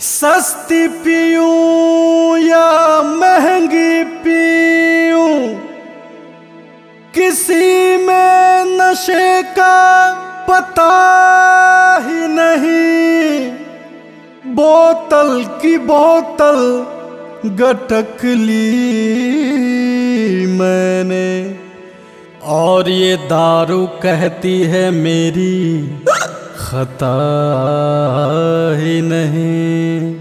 सस्ती पीऊं या महँगी पीऊं? किसी में नशे का पता ही नहीं। बोतल की बोतल गटक ली मैंने, और ये दारू कहती है मेरी। खता ही नहीं।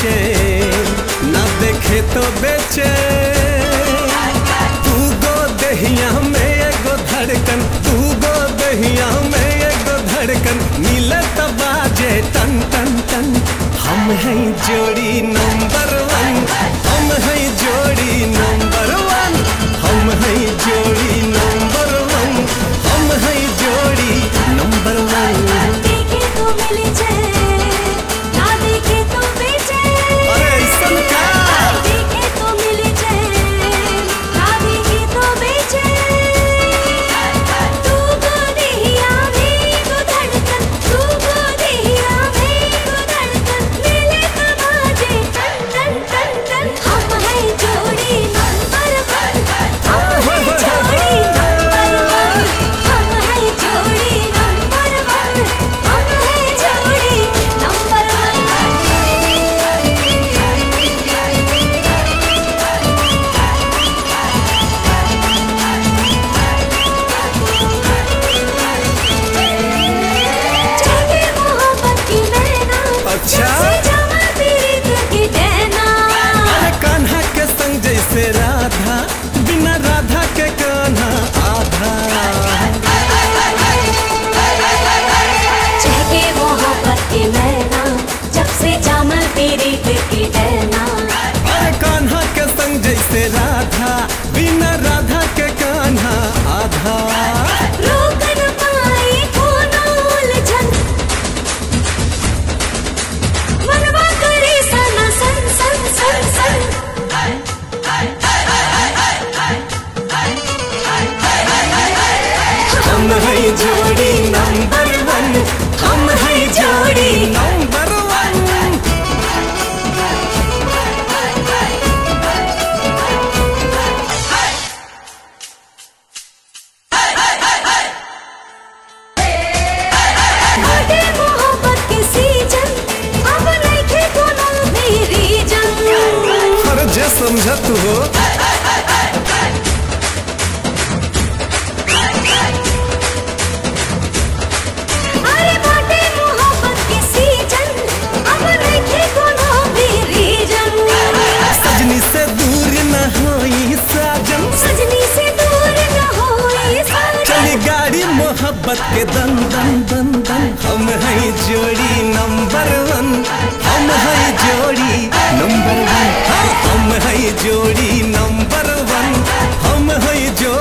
बेचे, ना देखे तो बेचे। तू गो दहिया में एगो धड़कन, तू गो दहिया में एगो धड़कन, मिलत बाजे टन टन टन। हम हैं जोड़ी नंबर समझत हो hey! मोहब्बत के दन दन दन दन हम है जोड़ी नंबर वन। हम है हाँ, जोड़ी नंबर वन। हम है जोड़ी नंबर वन। हम है जोड़ी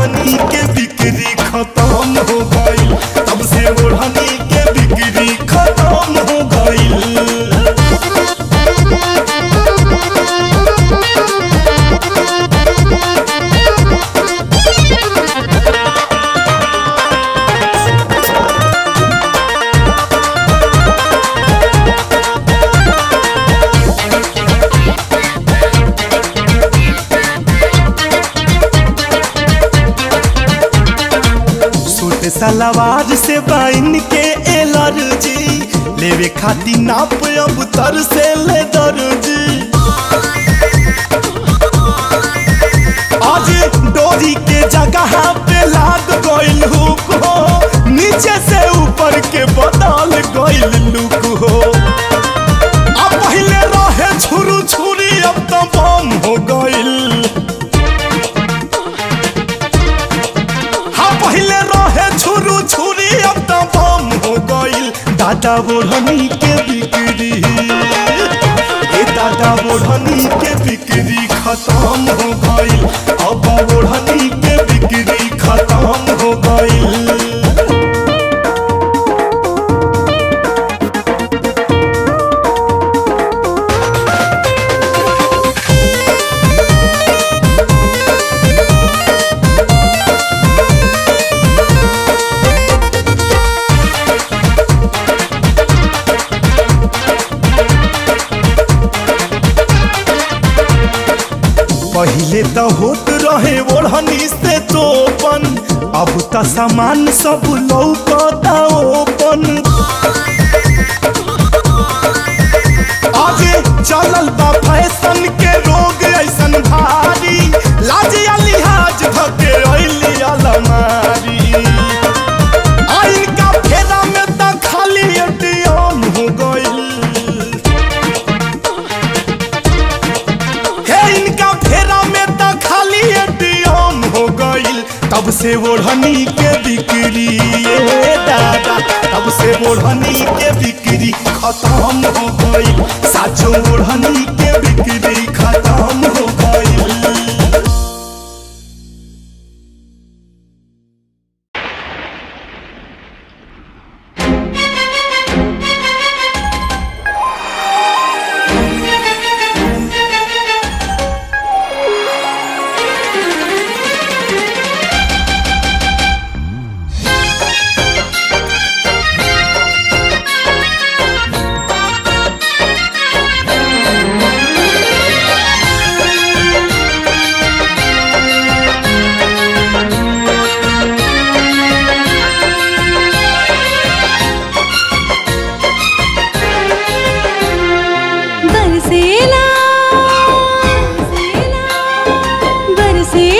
मोहनी सलवार से बाइन के एलर्जी। लेवे खाती नाप, अब तर से ले दर्जी आज डोरी के जगह पे लाग गोइल हुक हो। नीचे से ऊपर के बदल गोइल लुक हो। अब पहले रहे छुरु छुरी, अब तो बम हो गोइल दादा बोढ़नी के बिक्री। ए दादा बोढ़नी के बिक्री खत्म हो गई सामान सब लो। बिक्री así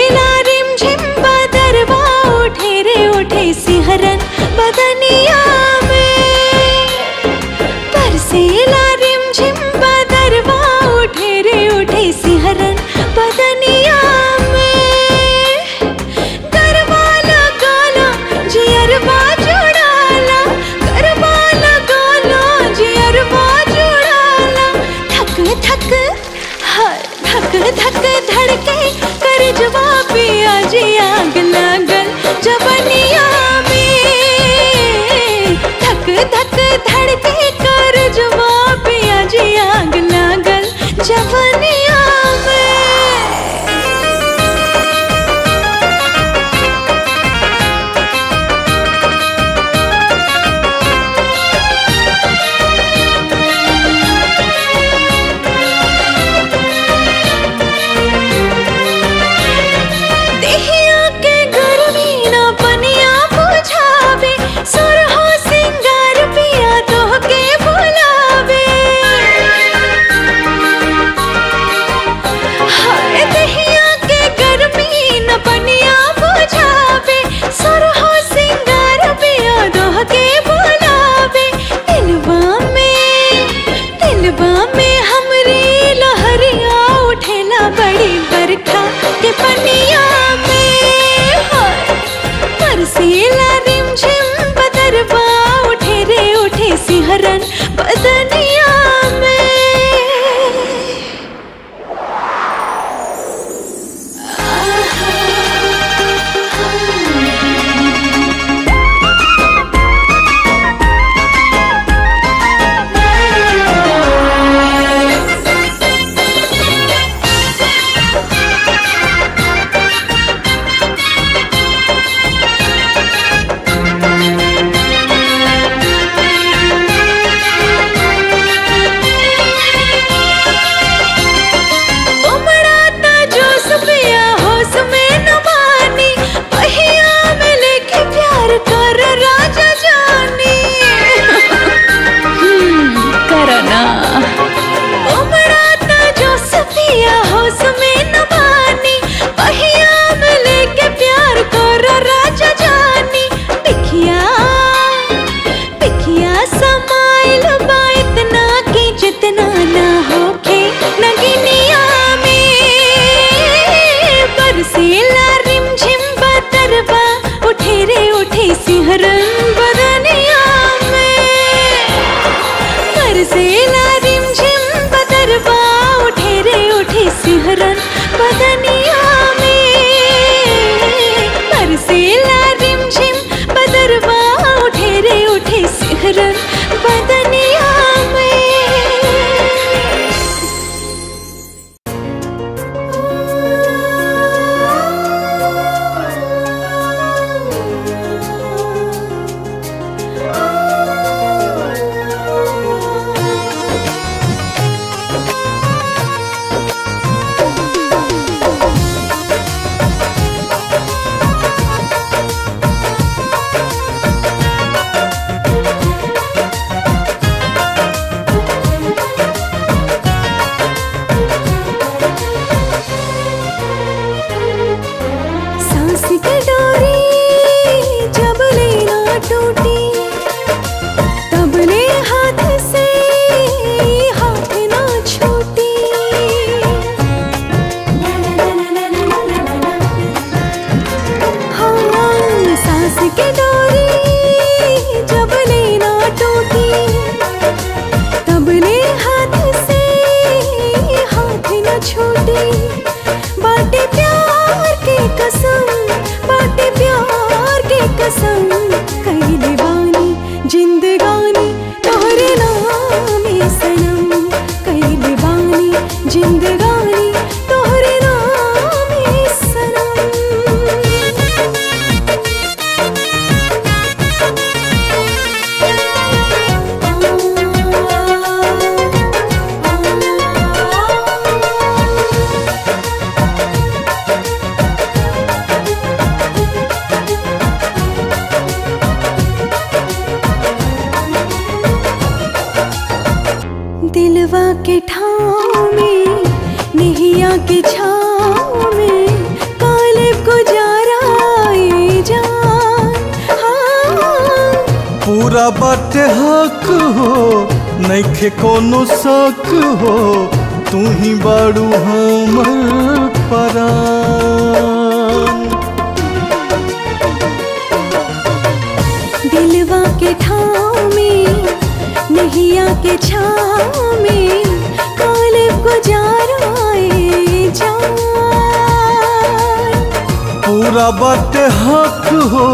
तोरा बटे हक हो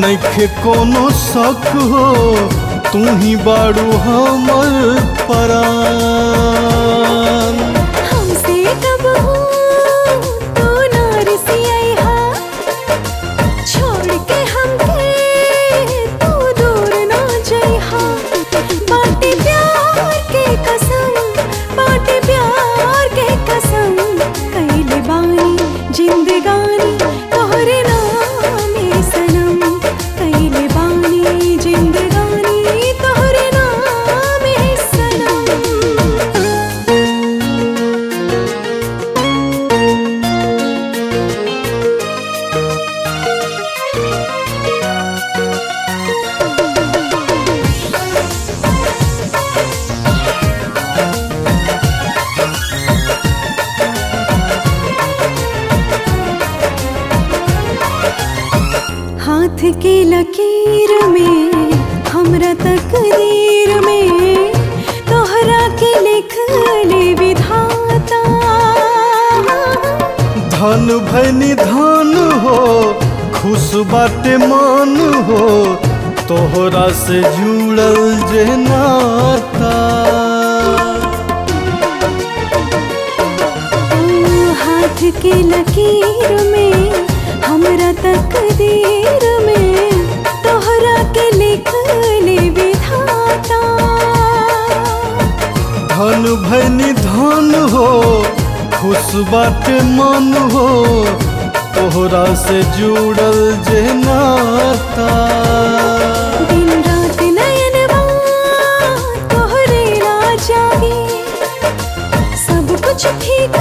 नहीं कोनो शक हो तू ही बाड़ू हमर परा बात मान हो तोहरा से जुड़ल जना हाथ के लकीर में हमरा तकदीर में तोहरा के लिखले विधाता। धन भनी धन हो खुश बात मन हो तोहरा से जुड़ल जे नाता। रात तोहरे सब कुछ ठीक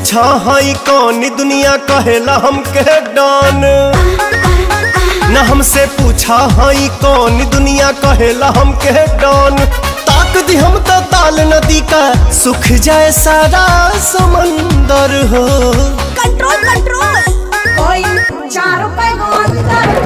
पूछा हई कौन दुनिया कहेला हमके डॉन। न हमसे पूछा हई कौन दुनिया कहेला हमके डॉन। ताक दी हम तो ताल नदी का, सुख जाए सारा समंदर हो। Control control. कोई चार को अंदर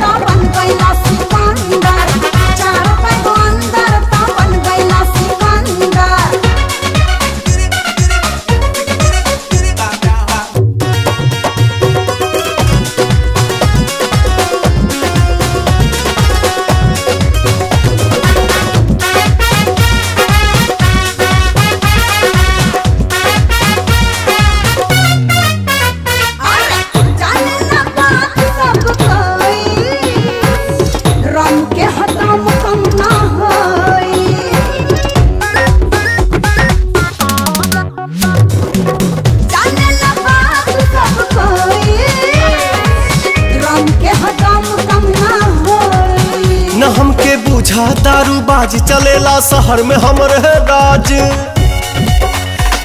चले चलेला शहर में हम रहे राज।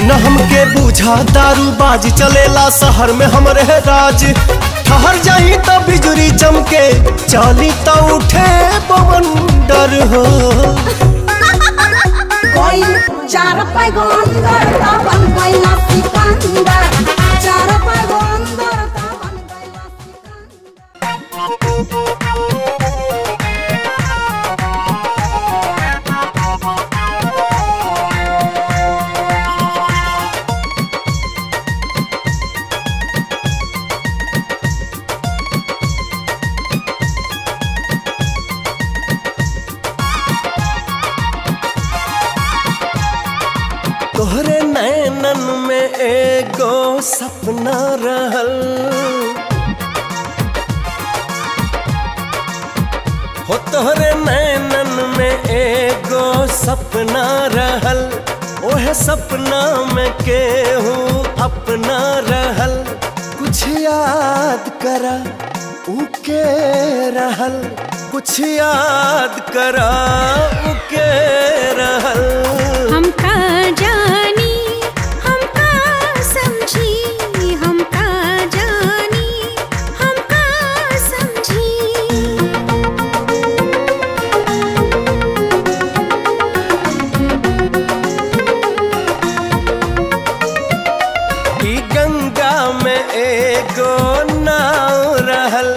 न हमके बूझा दारू बाज, चलेला शहर में हम रहे राज। ठहर जाई तो बिजुरी चमके चली तो उठे पवन। ई गंगा में एगो नाव रहल,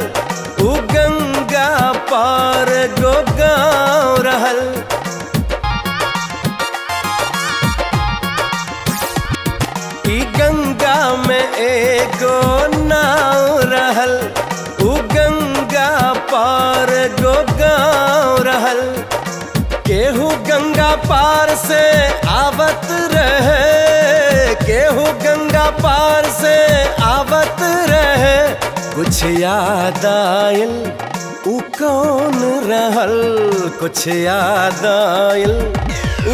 उ गंगा पार गो गाँव रहल। ई गंगा में एगो नाव रहल, उ गंगा पार गो गाँव रहल। केहू गंगा पार से आवत रहे गंगा पार से आवत रहे। कुछ याद आयल उ कौन रहल? कुछ याद आयल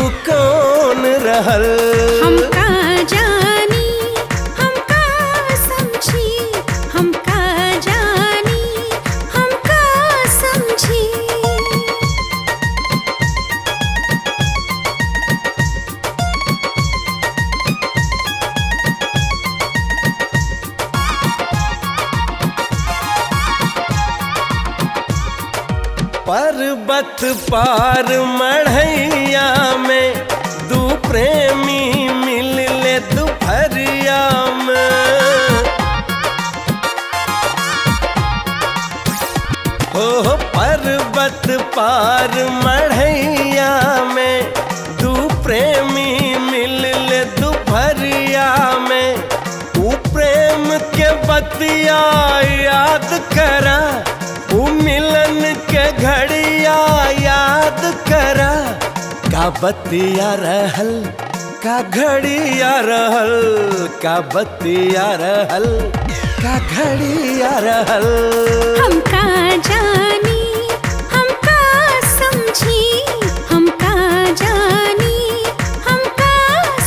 उ कौन रहल? हमका जानी पर्वत पार मढ़ैया में दू प्रेमी मिल ले दोपहरिया में। हो पर्वत पार मढ़ैया में दू प्रेमी मिल ले दोपहरिया में। ऊ प्रेम के बतिया याद करा मिलन के घड़िया याद करा का बतिया रहल का घड़िया रहल का बतिया रहल का घड़िया रहल। हमका जानी हमका समझी हमका जानी हमका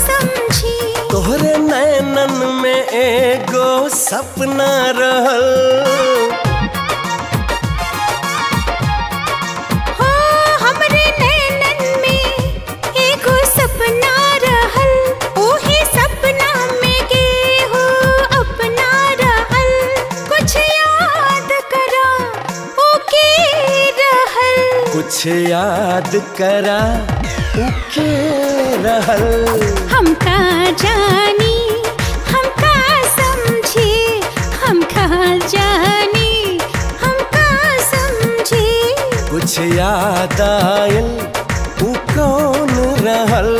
समझी। तोहरे नैनन में एगो सपना रहल। कुछ याद करा उके रहल। हम का जानी हम का समझे हम का जानी हम का समझे। कुछ याद आयल उ कौन रहल?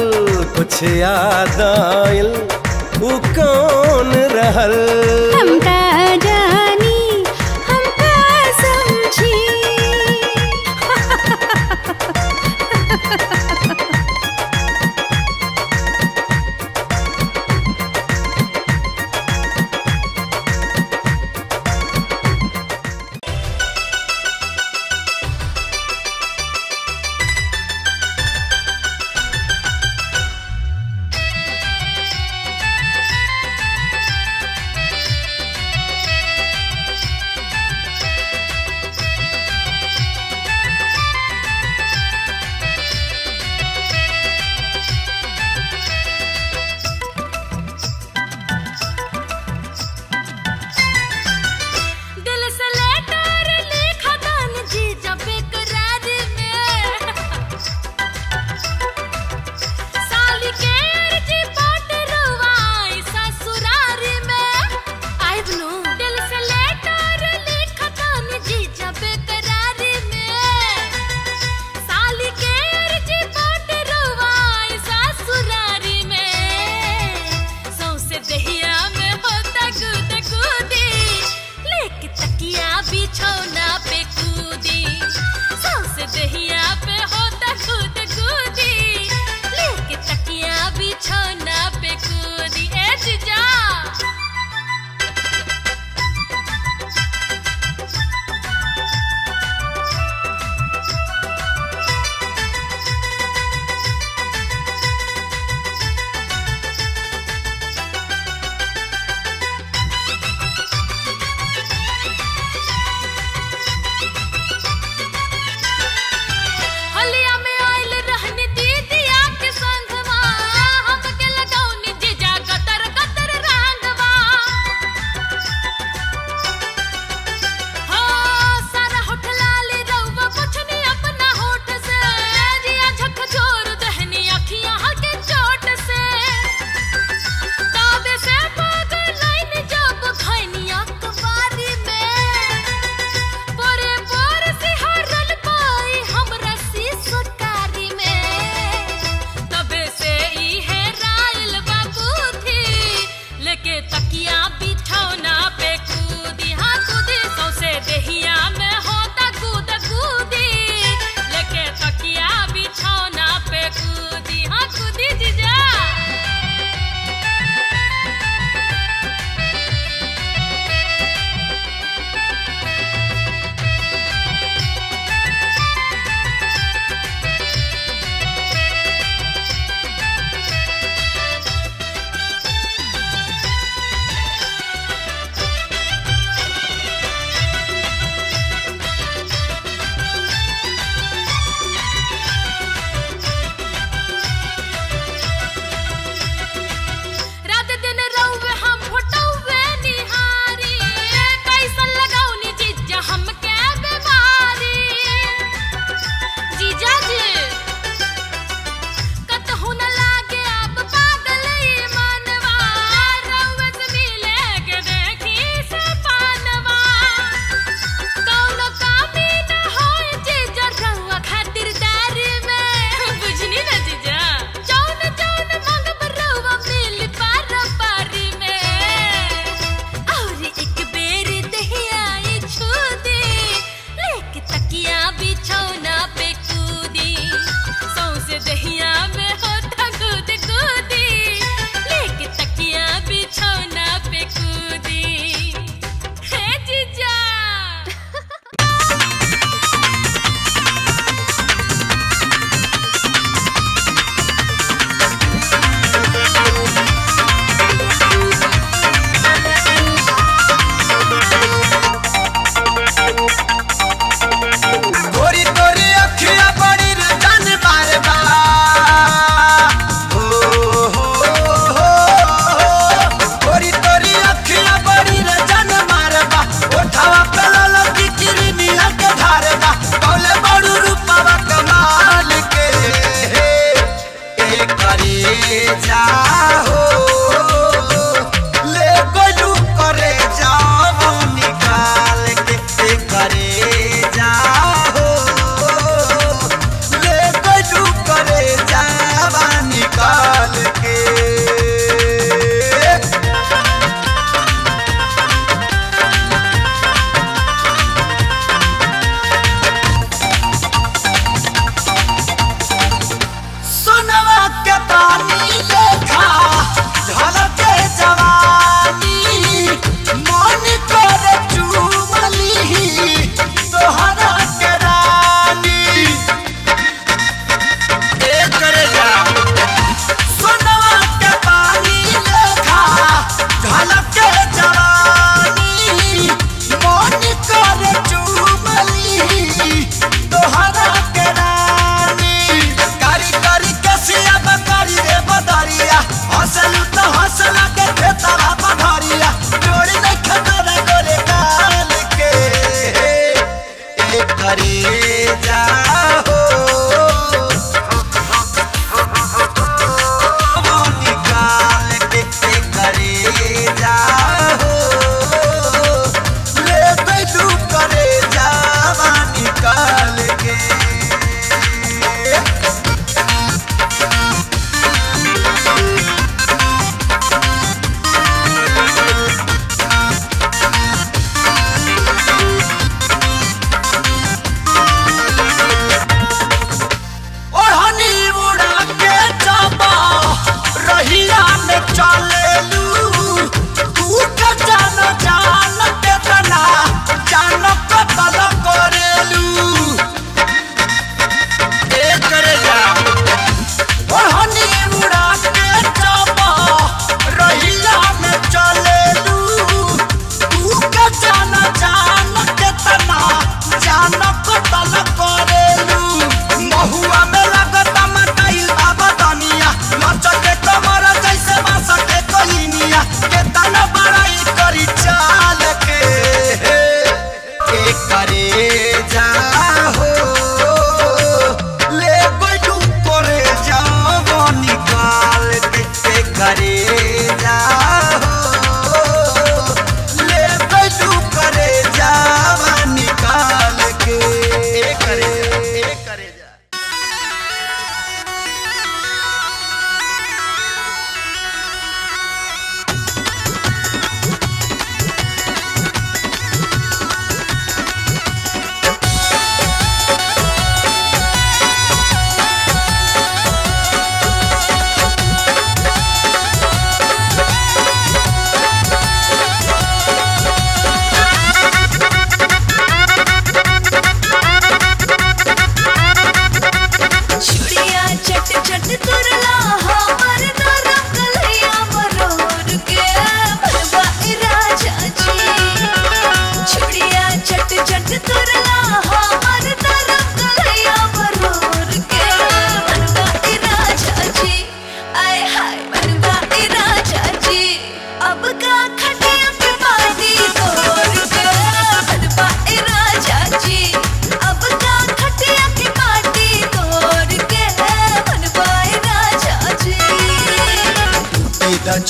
कुछ याद आयल उ कौन रहल? या न कटल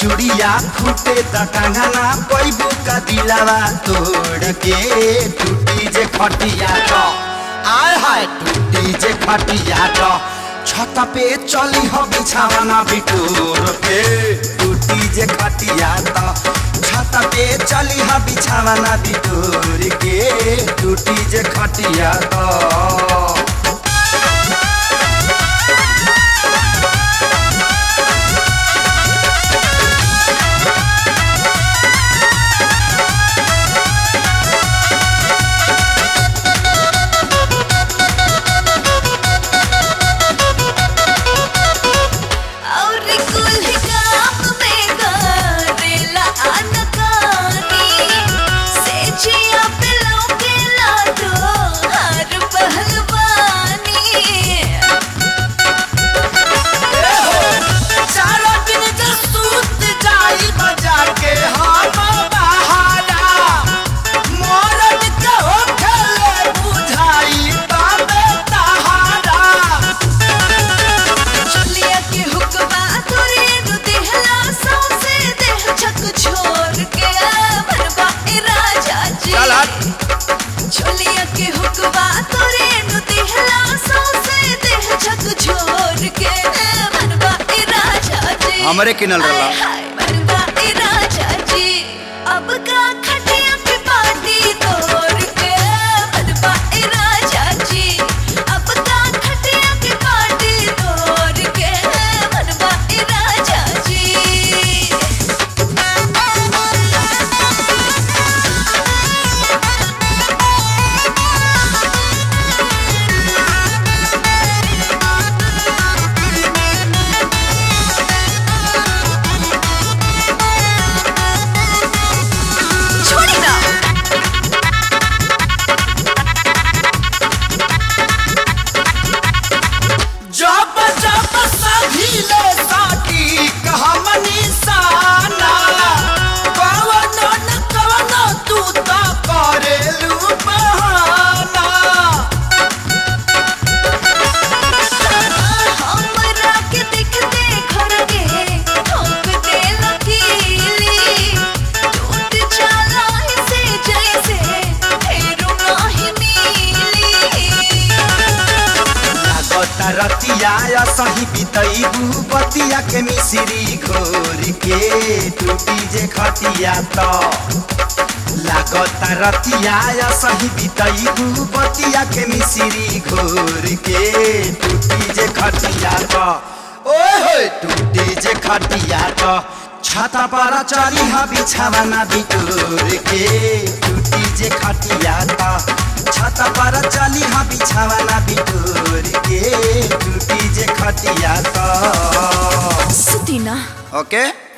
खटिया फूटे त कंगना पैबू का दिलावा तोड़ के टूटी जे खटिया तो आय हाय टूटी जे खटिया तो छत पे चली हो बिछावना बिटोर के टूटी जे खटिया तो छत पे चली हो बिछावना बिटोर के टूटी जे खटिया तो जी सही बतिया के मिसिरी घोर के टूटी जे खटिया तो। लागता रतिया सही बितैबू बतिया के मिसिरी घोर के टूटी जे खटिया तो। ओए टूटी जे खटिया तो। छाता पर चली हा बिछावना बिटोर के टूटी जे खटिया तो। छाता पर चली हा बिछावना बिटोर के टूटी जे खटिया तो सुती ना ओके? देहिया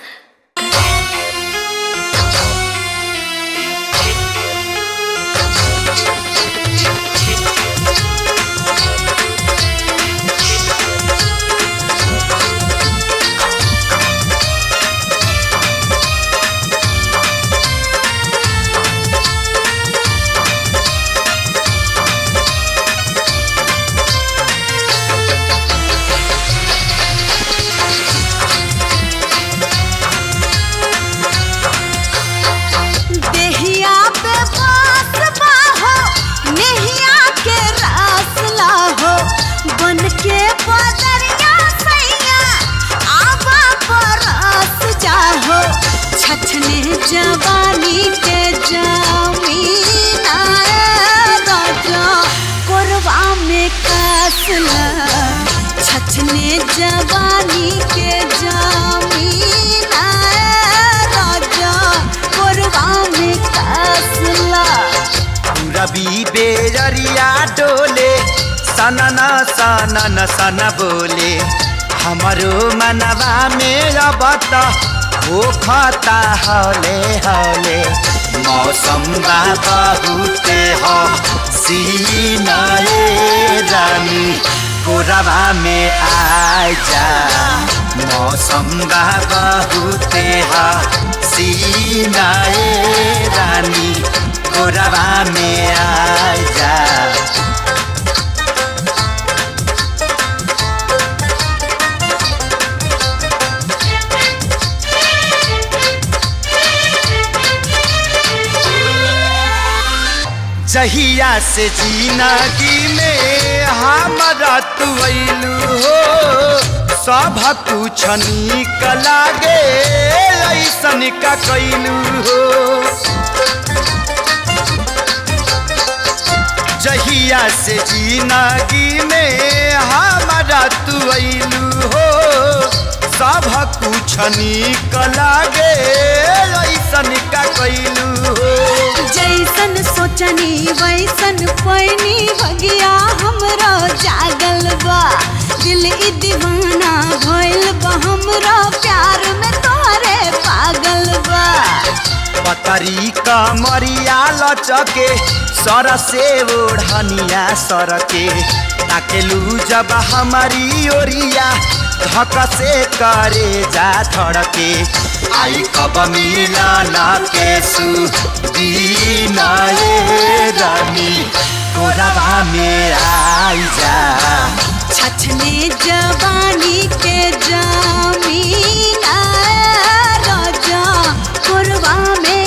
छछने जवानी के आए राजा कोरवा में कसला रवि बेजरिया डोले, सनन सनन, सन बोले। हमारो मनवा में अब त हो खता हौले हौले। मौसम बा बहुते हो सीनाए रानी। गोरावा में आ जा मौसम बहुते हा। सीनाए रानी गोरावा में आ जा जहिया से जीना की में हमारा तू अइलू हो सब कुछ निक लागे ऐसन का कैलू हो। जहिया से ज़िंदगी में हमारा तू अइलू हो सब कुछ निक ऐसन का कैलू हो। जैसन सोचनी वैसन पैनी भगिया हमरो जागल बा। दिल ई दीवाना भइल बा हमरो प्यार में तोरे पागल बा। पतरी कमरिया लचके सर से ओढ़निया सरके ताकेलू जब हमारी ओरिया। धक से करे जा धड़के। आई कब मिलाना के दीनाए रानी। कोरावा में आई जा। छछले जवानी के जामी राजा। कोरवा में